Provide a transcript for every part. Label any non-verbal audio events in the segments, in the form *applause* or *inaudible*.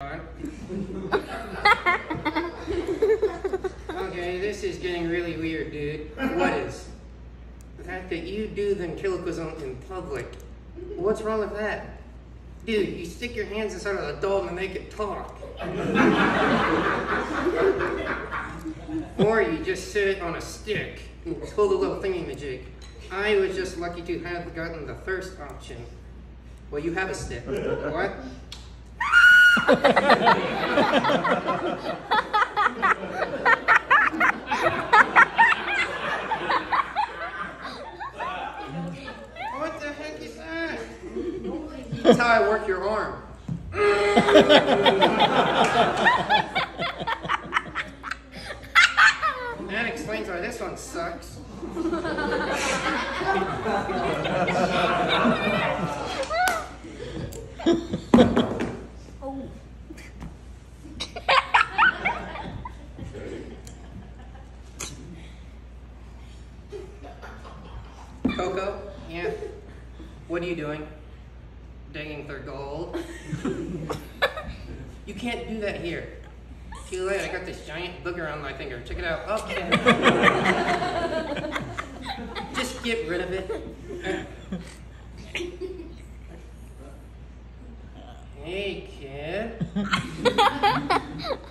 *laughs* okay, this is getting really weird, dude. What is? The fact that you do ventriloquism in public. What's wrong with that? Dude, you stick your hands inside of a doll and make it talk. *laughs* or you just sit on a stick and pull the little thingy majig. I was just lucky to have gotten the first option. Well, you have a stick. What? What the heck is that? That's how I work your arm. that explains why this one sucks. *laughs* Coco, yeah. What are you doing? Digging for gold? *laughs* you can't do that here. Too late, I got this giant booger on my finger. Check it out. Oh, *laughs* Just get rid of it. Hey, kid.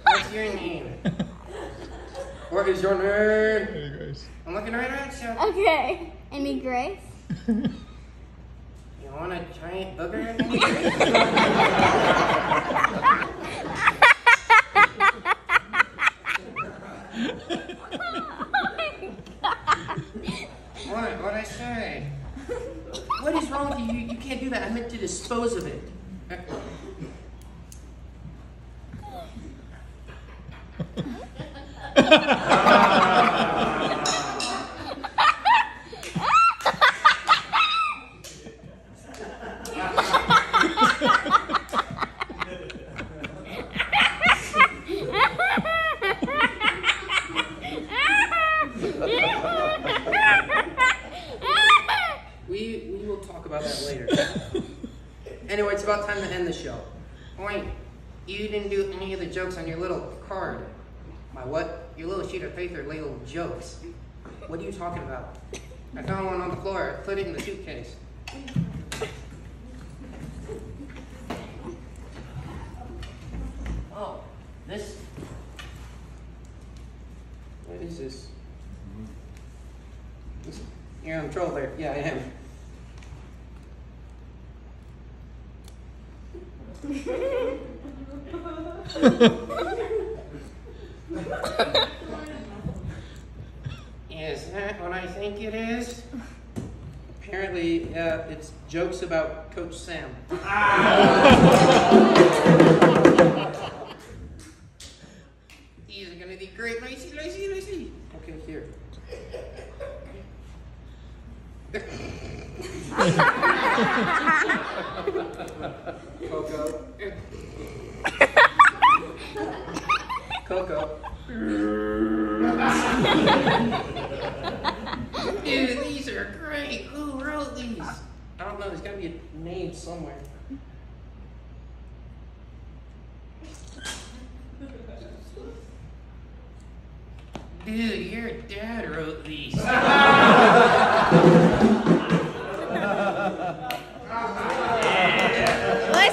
What's your name? *laughs* What is your name? Hey guys. I'm looking right at you. Okay. Amy Grace? You want a giant booger *laughs* oh in What? What'd I say? What is wrong with you? you? You can't do that. I meant to dispose of it. *laughs* about that later. *laughs* anyway, it's about time to end the show. Wait, you didn't do any of the jokes on your little card. My what? Your little sheet of paper labeled jokes. What are you talking about? I found one on the floor. I put it in the suitcase. Oh, this. What is this? Mm-hmm. This- You're in trouble there. Yeah, I am. Is that *laughs* what I think it is? Apparently, uh, it's jokes about Coach Sam. *laughs* These are gonna be great. Let me see, let me see, let me see. Okay, here. *laughs* Coco. *laughs* Coco. Dude, these are great. Who wrote these? I don't know. There's got to be a name somewhere. Dude, your dad wrote these. *laughs*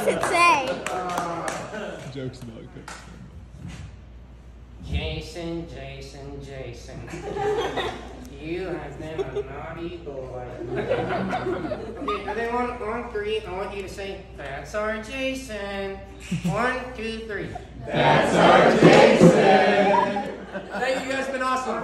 What's it say? Jokes about Coach. Jason, Jason, Jason. You have been a naughty boy. okay, and then one, on three, I want you to say, That's our Jason. One, two, three. That's our Jason. Thank you, you guys have been awesome.